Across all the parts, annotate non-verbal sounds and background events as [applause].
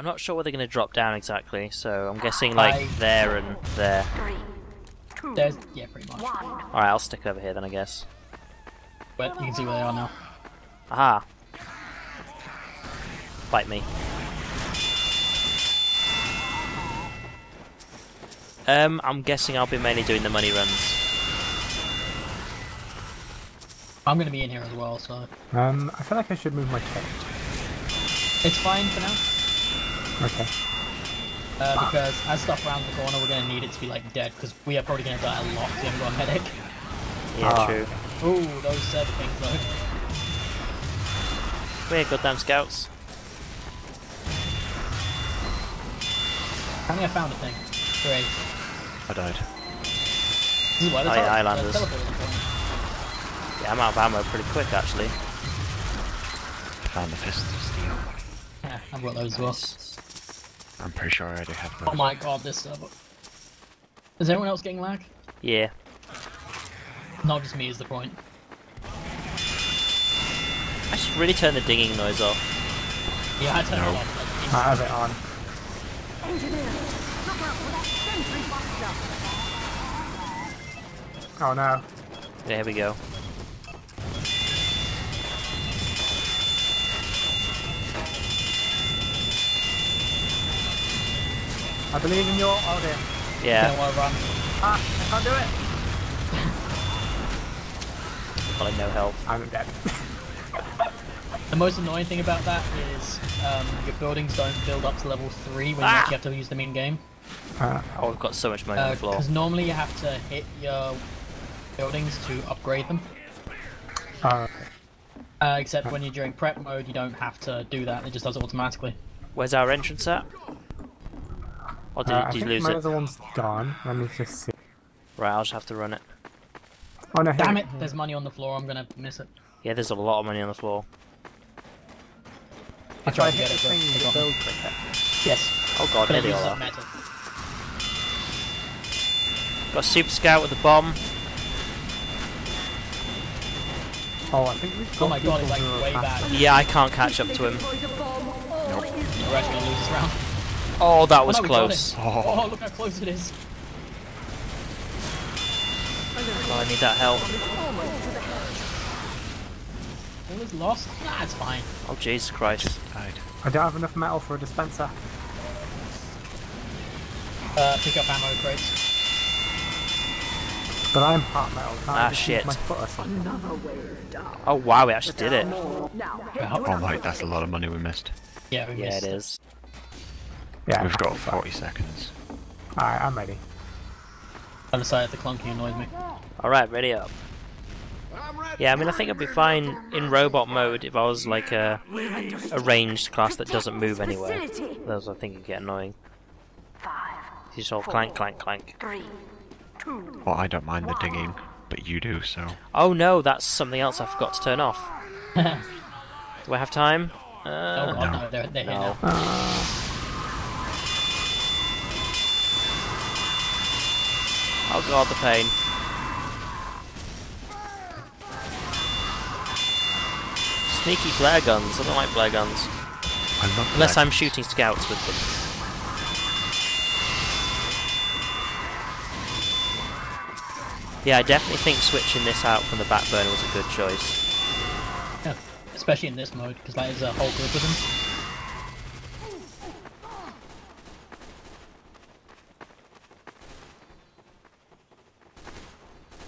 I'm not sure where they're going to drop down exactly, so I'm guessing like I- there and there. Three, two, There's yeah, pretty much. Alright, I'll stick over here then, I guess. But you can see where they are now. Aha! Fight me. Um, I'm guessing I'll be mainly doing the money runs. I'm gonna be in here as well, so Um, I feel like I should move my kit. it's fine for now. Okay. Uh, because as stuff around the corner, we're gonna need it to be like dead because we are probably gonna die a lot. if We haven't got a medic. Yeah, Ah. true. Ooh, those server things though. Come here, goddamn scouts. I think I found a thing. Great. I died. This is why the Oh, yeah, tele- the Highlanders. teleporters are. Yeah, I'm out of ammo pretty quick actually. I found the Fist of Steel. Yeah, I've got those as well. I'm pretty sure I already have oh those. Oh my god, this server. Is anyone else getting lag? Yeah. Not just me is the point. I should really turn the dinging noise off. Yeah, I turned No. it off. I have it on. Engineers, look out for that sentry. Oh no. Yeah, here we go. I believe in your. Oh dear. Yeah, Don't want to run. Ah, I can't do it. got no health. I'm dead. [laughs] The most annoying thing about that is um, your buildings don't build up to level 3 when you Ah! actually have to use the main game. Uh, Oh, we've got so much money on the floor. Because normally you have to hit your buildings to upgrade them. uh, Uh, except when you're during prep mode, you don't have to do that. It just does it automatically. Where's our entrance at? Or did, uh, did you think lose my it? other one's gone. Let me just see. Right, I'll just have to run it. Oh no! Damn it! There's money on the floor. I'm gonna miss it. Yeah, there's a lot of money on the floor. I If I tried to get the it, but thing, it the got build me. quicker. Yes. Oh god, But here it they all are. Got a super scout with a bomb. Oh, I think we've got Oh my god, it's people like way fast. bad. Yeah, I can't catch up to him. Nope. We're actually gonna lose this round. Oh, that Oh, was no, close. it. Oh, look how close it is. Oh, I need that help. All is lost. Nah, it's fine. Oh, Jesus Christ. Died. I don't have enough metal for a dispenser. Uh, pick up ammo crates. But I'm part metal. Can't Ah, shit. My foot or something? Oh, wow, we actually did it. Now, Oh my, that's a lot of money we missed. Yeah, we Yeah, missed it is. Yeah. We've got 40 seconds. Alright, I'm ready. Other side of the clunky annoys me. Alright, ready up. Yeah, I mean, I think I'd be fine in robot mode if I was like a, a ranged class that doesn't move anywhere. Those I think would get annoying. five, You just all clank, clank, clank. three, two, Well, I don't mind the dinging, but you do, so. Oh no, that's something else I forgot to turn off. [laughs] Do I have time? Oh Uh, god, no, they're, they're here no. Oh god, the pain. Sneaky flare guns. I don't like flare guns. I love Unless that. I'm shooting scouts with them. Yeah, I definitely think switching this out from the back burner was a good choice. Yeah, especially in this mode, because like, there's a whole group of them.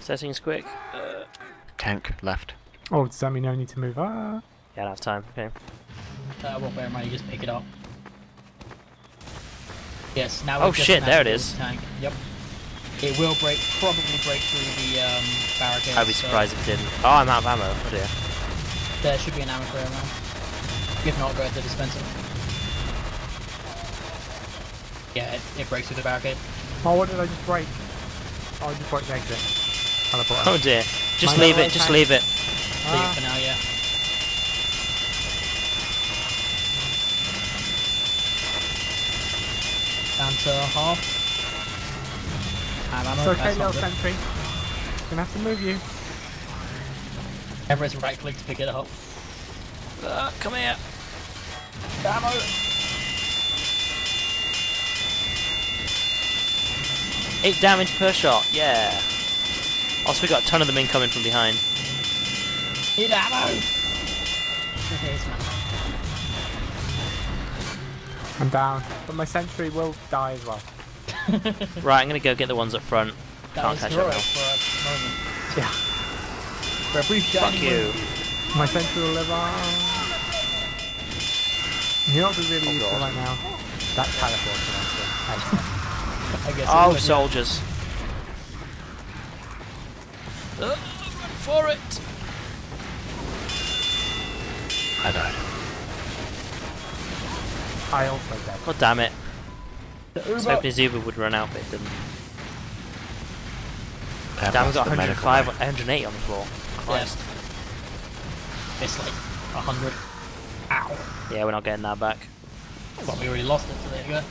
Settings quick. Uh, Tank left. Oh, does that mean I need to move? Ah. yeah, I don't have time. Okay. Uh, well, bear in mind, you just pick it up. Yes, now Oh, we've just shit, there it managed is. to Tank. Yep. It will break, probably break through the um, barricade. I'd be surprised if it didn't. Oh, I'm out of ammo. Oh dear. There should be an ammo clear around. If not, go to the dispenser. Yeah, it, it breaks through the barricade. Oh, what did I just break? Oh, I just broke the exit. Oh dear. Just My leave it, just tank. leave it. Ah. Leave it for now, yeah. Down to half. And I'm it's okay, little sentry. Gonna have to move you. Everett's right click to pick it up. Uh, come here. Ammo. Eight damage per shot. Yeah. Also, we got a ton of them incoming from behind. Need ammo! Okay, it's not. I'm down. But my sentry will die as well. [laughs] Right, I'm gonna go get the ones up front. That Can't was catch up now. for a moment. Yeah. For a brief Fuck you. moment. My sentry will live on. You know what would be really Oh, useful God. right now? That teleport connection. [laughs] I guess. Oh, it Oh, soldiers. yeah. Soldiers. Uh, run for it! I died. I also dead. God damn it. The I was Uber. hoping Zuba would run out, but it didn't. Damn, we blast got 105, 108 on the floor. Christ. It's like hundred. Ow. Yeah, we're not getting that back. But we already lost it, so there you go.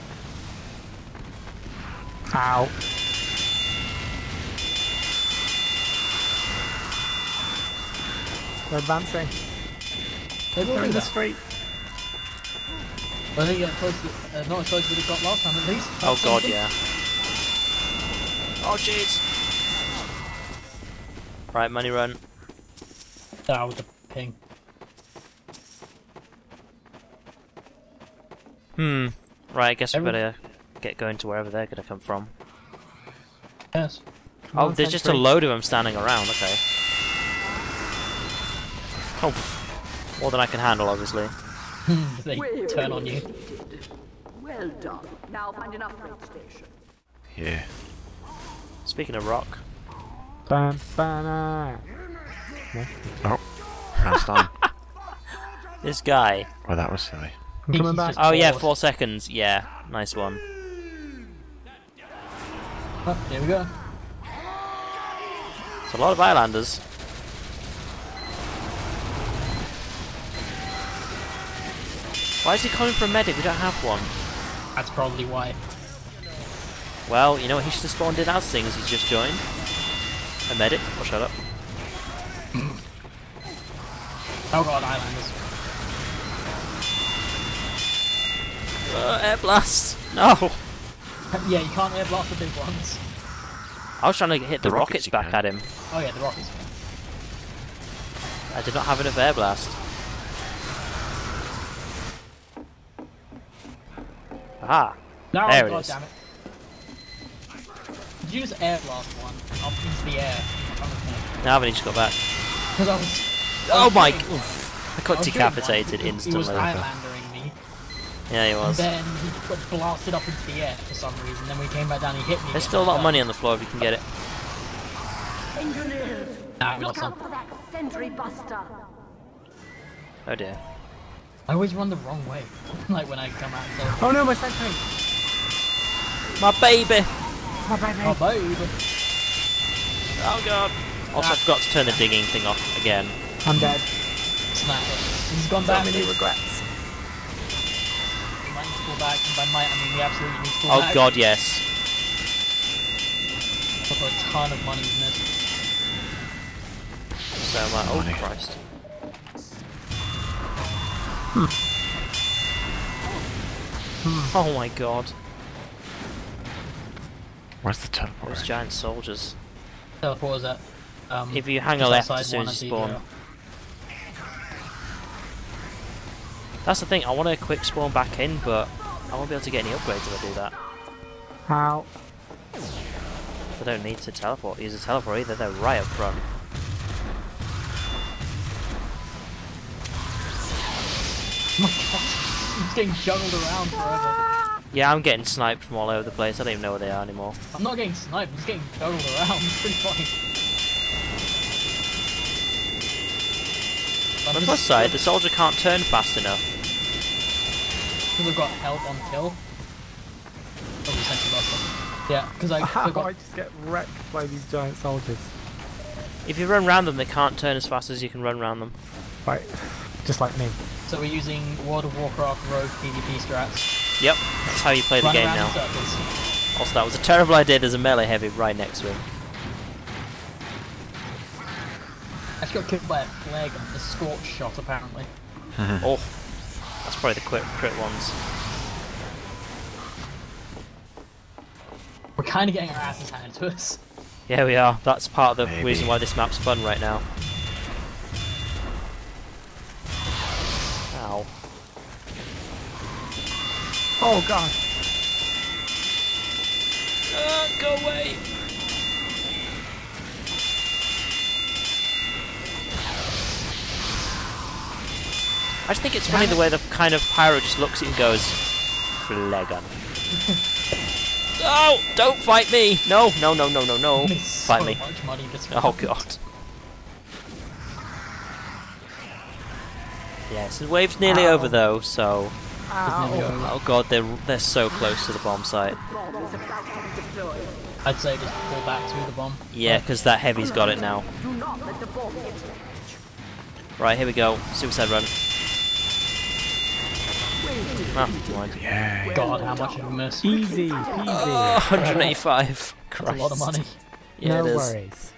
Ow. They're advancing. They will They're do in the street. I think get close to, uh, not as close as we got last time at least. Oh That's god, something. yeah. Oh jeez. Right, money run. That was a ping. Hmm. Right, I guess we better get going to wherever they're gonna come from. Yes. Come Oh, on, there's just a load of them standing around, okay. Oh, more than I can handle, obviously. [laughs] they turn on you. Well done. Now find an upgrade station. Yeah. Speaking of rock, Bam, bam, ah. Oh. that's done. [laughs] this guy. Well, that was silly. I'm coming back. just- Oh yeah, four seconds. Yeah, nice one. Oh, there we go. It's a lot of Islanders. Why is he calling for a medic? We don't have one. That's probably why. Well, you know what he should have spawned in as things he's just joined? A medic? Oh, shut up. [clears throat] Oh god, Islanders. Uh, air blast! No! yeah, you can't air blast the big ones. I was trying to hit the, The rockets rockets back can. at him. Oh yeah, the rockets. I did not have enough air blast. Aha! No, There it god is. damn it. Did you just air blast one up into the air? Now I've only just got back. Because I was. Oh my! doing- Oof. I I got was doing decapitated one. He instantly. was Islandering me, Yeah, he and was. then he got blasted up into the air for some reason. Then we came back down, he hit me. There's again, still a lot of money on the floor if you can get it. Engineers, Nah, look out for that sentry buster. Oh dear. I always run the wrong way. [laughs] like when I come out. So, Oh no, my sentry! My baby! My baby! oh, babe. Oh god! Also, I forgot to turn the digging thing off again. I'm dead. Snap it. He's gone So back. many We regrets. might need to go back. and By might, I mean we absolutely need to go Oh back. god, yes. I've got a ton of money in this. So much. Oh Money. Christ. Oh my god. Where's the teleport? Those range? giant soldiers. Teleporters at. Um, If you hang a left outside as soon as at you the, spawn. uh, That's the thing, I want to quick spawn back in, but I won't be able to get any upgrades if I do that. How? I don't need to teleport, use a teleport either, they're right up front. God. He's getting juggled around forever. Yeah, I'm getting sniped from all over the place, I don't even know where they are anymore. I'm not getting sniped, I'm just getting juggled around. [laughs] It's pretty funny. On the plus side, the soldier can't turn fast enough. Because I've got help on kill. Oh, the sentry buster. Yeah, because I, How I I just get wrecked by these giant soldiers? If you run round them, they can't turn as fast as you can run round them. Right. Just like me. So we're using World of Warcraft Rogue PvP strats. Yep, that's how you play the Run game now. circles. Also, that was a terrible idea, there's a melee heavy right next to him. I just got killed by a flag and a scorch shot apparently. [laughs] Oh, that's probably the quick crit ones. We're kind of getting our asses handed to us. Yeah, we are. That's part of the Maybe. reason why this map's fun right now. Oh god. Uh, go away! I just think it's funny the way the kind of pyro just looks at you and goes, Flegan. [laughs] oh, don't fight me! No, no, no, no, no, no. [laughs] Fight so me. much money Oh god. Yes, the wave's nearly over though, so. Nearly. Oh god, they're they're so close to the bomb site. Bomb is about to be deployed. I'd say just pull back to the bomb. Yeah, because that heavy's got it now. Do not let the bomb get Right, here we go. Suicide run. Ah, mind. Yeah. God, how much of a miss. Easy, peasy. Oh, 185. That's a lot of money. Yeah, no it is. worries.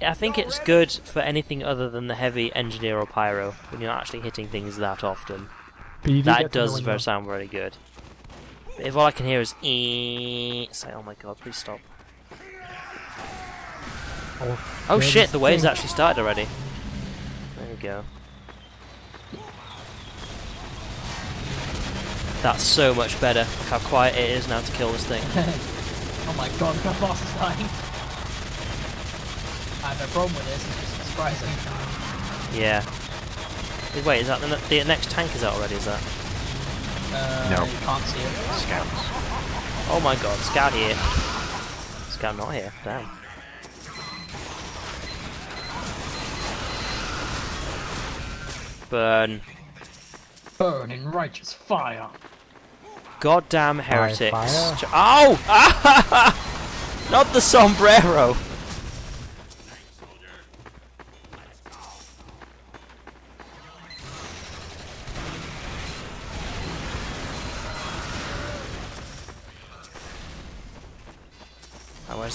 Yeah, I think it's good for anything other than the heavy engineer or pyro when you're actually hitting things that often. But you do That get to know does very sound very good. But if all I can hear is ee, it's like, oh my god, please stop. Oh, Oh shit, the wave's thing- actually started already. There we go. That's so much better. Look how quiet it is now to kill this thing. [laughs] oh my god, look how fast it's dying. I have no problem with this, it's just surprising. Yeah. Wait, is that the, the next tank is out already, is that? Uh, No. You can't see it. Scouts. Oh my god, Scout here. Scout not here, damn. Burn. Burn in righteous fire. Goddamn heretics. fire. Ch- Ow! [laughs] Not the sombrero!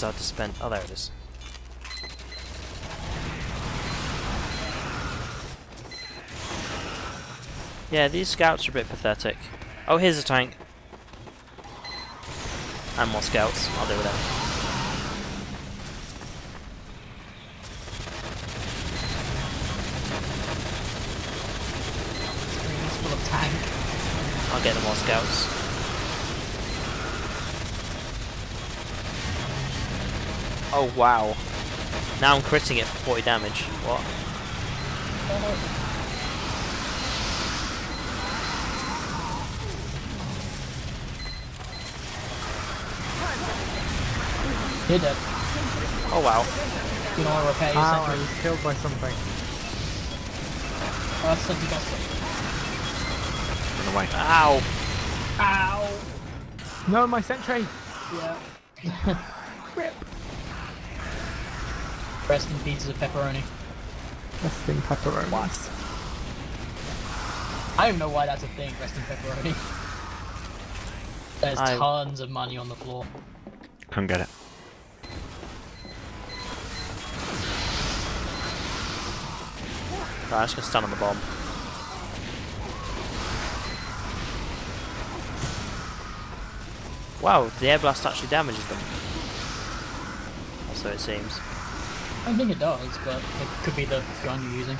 Where's our dispense? Oh, there it is. Yeah, these scouts are a bit pathetic. Oh, here's a tank. And more scouts. I'll deal with them. Screen is full of tank. I'll get the more scouts. Oh wow. Now I'm critting it for 40 damage. What? You're dead. Oh wow. You know what repair your ah, Ow, I was killed by something. Oh, that's sentry buster. Run away. Ow. Ow! No, my sentry! Yeah. Rip. [laughs] Rest in pieces of pepperoni. Rest in pepperonis. I don't know why that's a thing, rest in pepperoni. There's I- tons of money on the floor. Couldn't get it. Right, I'm just gonna stand on the bomb. Wow, the air blast actually damages them. Or so it seems. I think it does, but it could be the gun you're using.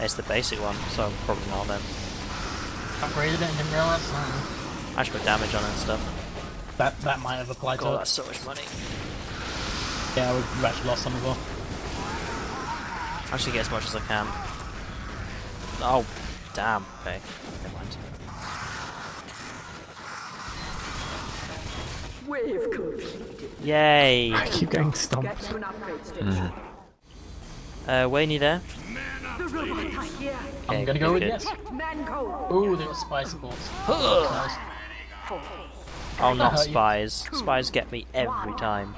It's the basic one, so probably not then. Upgraded it and didn't realize? I don't. I should put damage on it and stuff. That, that might have applied God, to that's it. so much money. Yeah, we've actually lost some as well. Actually get as much as I can. Oh, damn. Okay, never mind. Wave completed. Yay! [laughs] I keep getting stomped. to an upgrade station. Uh, Wayne, you there? The robot attack here. I'm gonna go with good. yes. Get Ooh, they got spice balls. [laughs] Oh, not spies. Spies get me every time.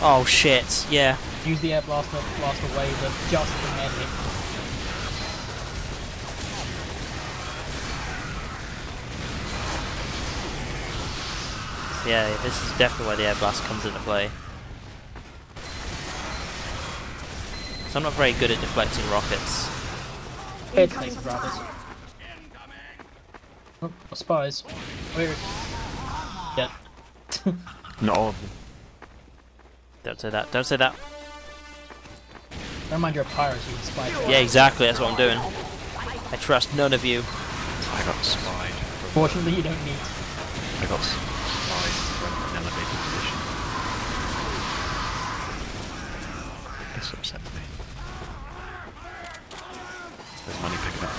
Oh shit, yeah. Use the air blaster, blast away the just the medic. Yeah, this is definitely where the air blast comes into play. It's I'm not very good at deflecting rockets. It's laser drivers. Oh, spies. Weird. Yeah. [laughs] Not all of them. Don't say that. Don't say that. Never mind, you're a pirate, you can spy. Yeah, exactly. That's what I'm doing. I trust none of you. I got spied. Fortunately, you don't need. I got spied from an elevated position. This upset me. There's money picking up.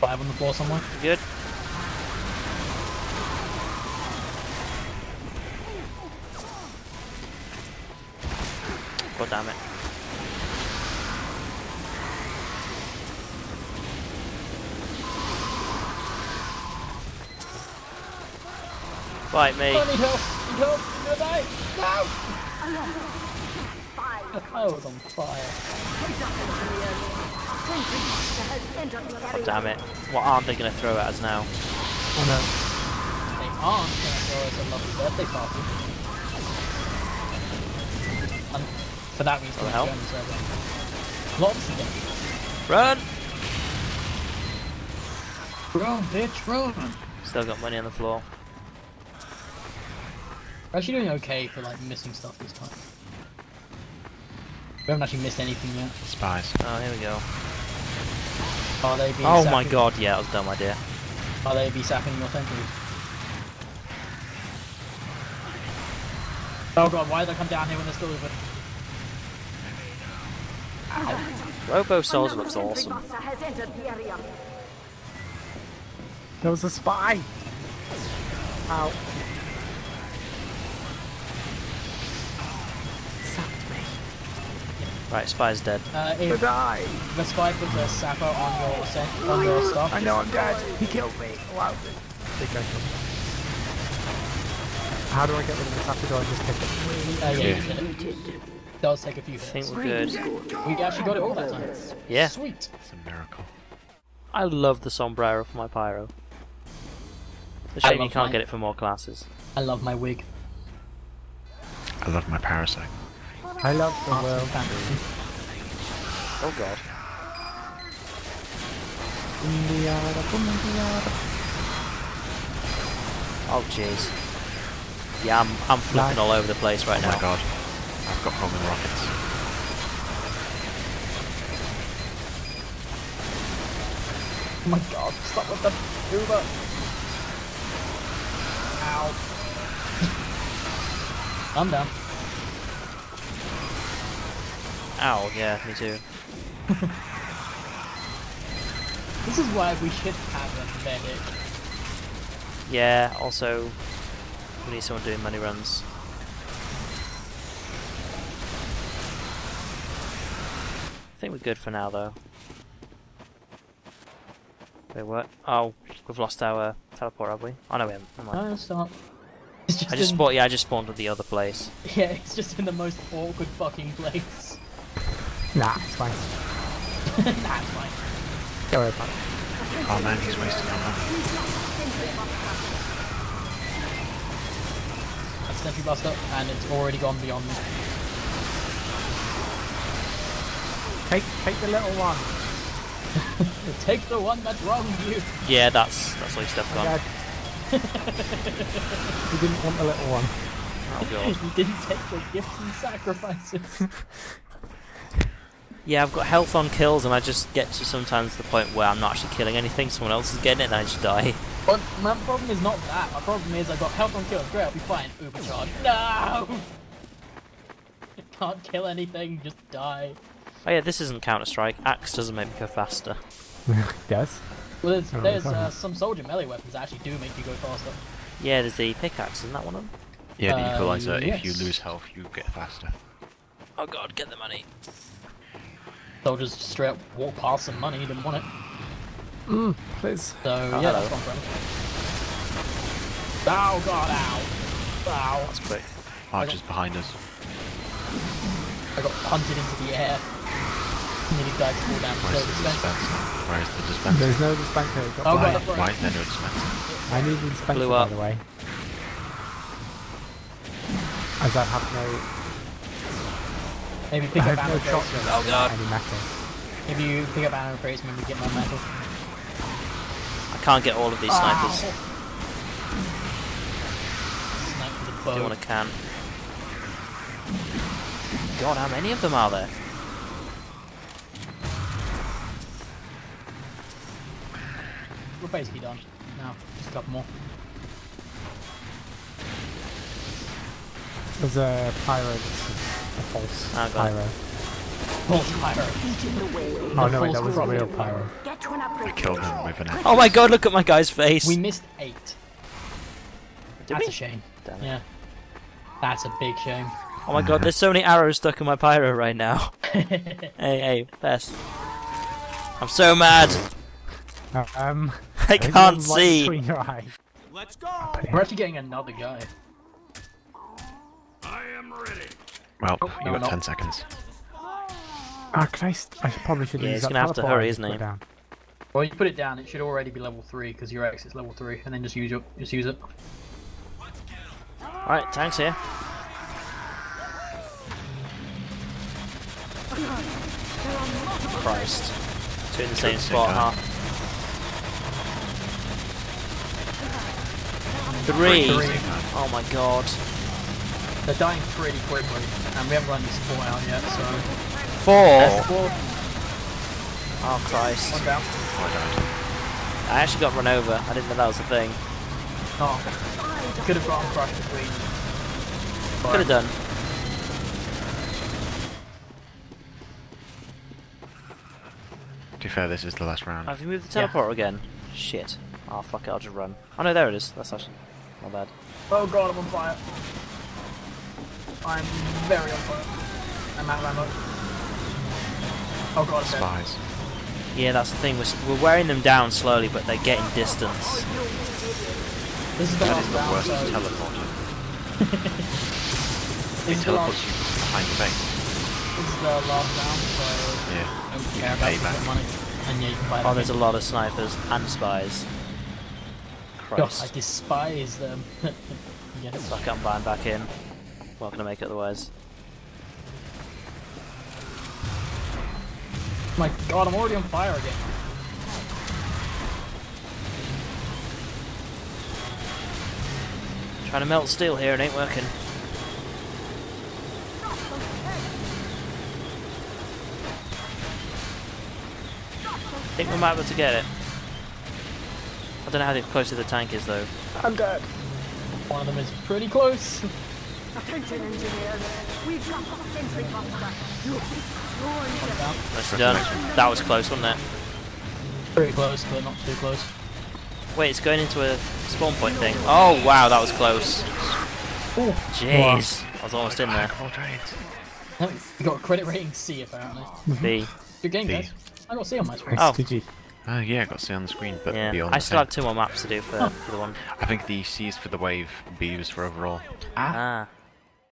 Five on the floor somewhere. Good. Fight me. Oh, I need help! Need help! I'm! No! I was on fire. God damn it. What aren't they going to throw at us now? Oh no. They aren't gonna throw us a lovely birthday party. And for that reason, the I'm going to Lots of them. Run! Run, bitch, run! Still got money on the floor. We're actually doing okay for like missing stuff this time. We haven't actually missed anything yet. Spies. Oh, here we go. Are they being Oh my god, yeah, that was a dumb idea. Are they be sapping your sentries? Oh god, why did I come down here when they're still open? Robo Soldier looks awesome. has entered the area. There was a spy! Ow. Right, Spy's dead. Uh, To if die! the spy puts a sapper on your cent- on your stuff, I know I'm dead! He killed me! Wow. Big guy killed me. How do I get rid of the sapper? Do I just kick it? uh, yeah, Yeah. you it. Does take a few I think we're good. We actually got it all that time. Yeah. Sweet. It's a miracle. I love the sombrero for my pyro. It's a I shame you can't mine. get it for more classes. I love my wig. I love my parasite. I love the Arts and world. fantasy. Oh god. Indiana, Indiana. Oh jeez. Yeah, I'm, I'm flipping all over the place right Oh now. my god. I've got Roman rockets. Oh my god, stop with the Uber. Ow. [laughs] I'm down. Ow, yeah, me too. [laughs] This is why we should have a medic. Yeah, also, we need someone doing money runs. I think we're good for now, though. Wait, what? Oh, we've lost our teleport, have we? Oh no, we haven't. Never mind. No, stop. It's just I just in, spawned. Yeah, I just spawned at the other place. [laughs] Yeah, it's just in the most awkward fucking place. Nah, it's fine. [laughs] nah, it's fine. Don't worry about it. Oh man, he's wasting ammo. That's Sentry Buster, and it's already gone beyond. Take, take the little one. [laughs] Take the one that wronged you. Yeah, that's that's all your stuff gone. Dad. [laughs] you didn't want the little one. Oh god. you didn't take the gifts and sacrifices. Yeah, I've got health on kills, and I just get to sometimes the point where I'm not actually killing anything. Someone else is getting it, and I just die. but my problem is not that. My problem is I've got health on kills. Great, I'll be fine. Ubercharge. No! [laughs] Can't kill anything, just die. Oh yeah, this isn't Counter Strike. Axe doesn't make me go faster. it [laughs] Does? Well, there's, Oh, there's uh, some soldier melee weapons that actually do make you go faster. Yeah, there's the pickaxe. Isn't that one of them? Yeah, the Uh, equalizer. If you lose health, you get faster. Oh god, get the money. Soldiers just straight up walk past some money, didn't want it. Mm, please. So, Oh, yeah, hello. that's one friend. Oh god, ow. Ow. That's quick. Archers behind us. I got punted into the air. Nearly died to fall down the Where's the dispenser. dispenser? Where's the dispenser? There's no dispenser. Got Oh why? god, I'm Why is there no dispenser? I need the dispenser, Blew by up. the way. As I have no, Maybe pick I up have no ammo crates. shotgun. Oh, God. Any metal. If you pick up ammo crates, maybe get more metal. I can't get all of these snipers. Ah. Snipe with a Do bow. you want a can? God, how many of them are there? We're basically done. Now, just a couple more. There's a pyro that's a, a false got pyro. False pyro. Feet in the way. Oh no, wait, that was a real pyro. Get to an upgrade. I killed him with an axe. Oh my god, look at my guy's face! We missed eight. Did That's we? a shame. Damn it. Yeah. That's a big shame. Oh my god, there's so many arrows stuck in my pyro right now. [laughs] hey, hey, best. I'm so mad. Um, [laughs] I can't one light see. Between your eyes. We're actually getting another guy. Well, no, you got no. 10 seconds. Ah, can I? St- I should probably should Yeah, use he's gonna have to hurry, isn't he? it Down. Well, you put it down. It should already be level three because your exit's level three, and then just use your just use it. Alright, tanks here. Christ. Two in the same at the same spot, huh? time. Three! Three. Oh my god. They're dying pretty quickly, and we haven't run this support out yet. So Four! Four, Oh Christ. one down. I actually got run over. I didn't know that was a thing. Oh, could have gotten crushed between. Could have done. To be fair, this is the last round. Have you moved the Yeah. teleporter again? Shit. Oh fuck it, I'll just run. Oh no, there it is. That's actually not bad. Oh god, I'm on fire. I'm very on fire. I'm out of ammo. Oh god, I'm dead. Spies. Yeah, that's the thing. We're, we're wearing them down slowly, but they're getting distance. This is the That last [laughs] is the round, worst so teleporter. this It is the teleports you behind the base. this is the last round, so Yeah. I don't You care can about pay the back. money. And yeah, you can buy Oh, them. there's a lot of snipers and spies. God, [laughs] I despise them. [laughs] yes. Fuck, I'm buying back in. I'm not gonna make it otherwise. My god, I'm already on fire again. Trying to melt steel here, it ain't working. I think we might be able to get it. I don't know how close the tank is though. I'm dead. One of them is pretty close. [laughs] Attention, engineers. We've got a sentry buster. You'll be sworn to done. That was close, wasn't it? Pretty close, but not too close. Wait, it's going into a spawn point thing. Oh wow, that was close. Ooh. Jeez. I was almost in there. Jack of. You got a credit rating C apparently. B. Good game, B. guys. I got C on my screen. Oh. Did you? Oh yeah, I got C on the screen, but Yeah. beyond I still have two more maps to do for, for the one. I think the C is for the wave, B is for overall. Ah.